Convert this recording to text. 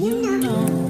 You know.